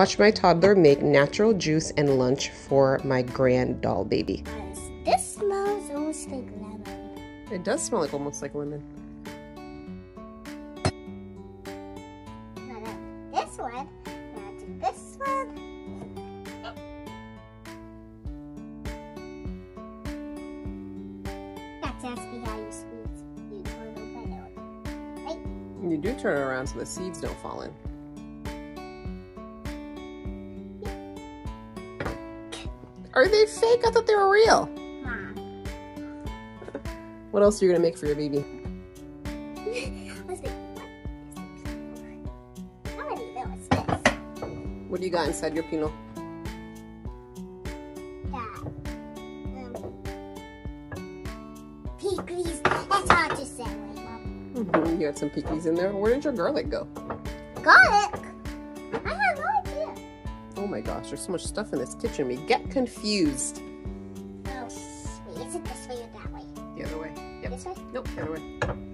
Watch my toddler make natural juice and lunch for my grand doll baby. This smells almost like lemon. It does smell like almost like lemon. Now uh, this one. Now do this one. That's how you squeeze. You turn the lid You do turn it around so the seeds don't fall in. Are they fake? I thought they were real. Mom. What else are you gonna make for your baby? What is it? How many know it's this? What do you got inside your pinot? That. Peaches. That's hard to say, right, Mom? Mhm, You had some peakies in there. Where did your garlic go? Garlic? Oh my gosh, there's so much stuff in this kitchen. We get confused. Oh, sweet. Is it this way or that way? The other way. Yep. This way? Nope, the other way.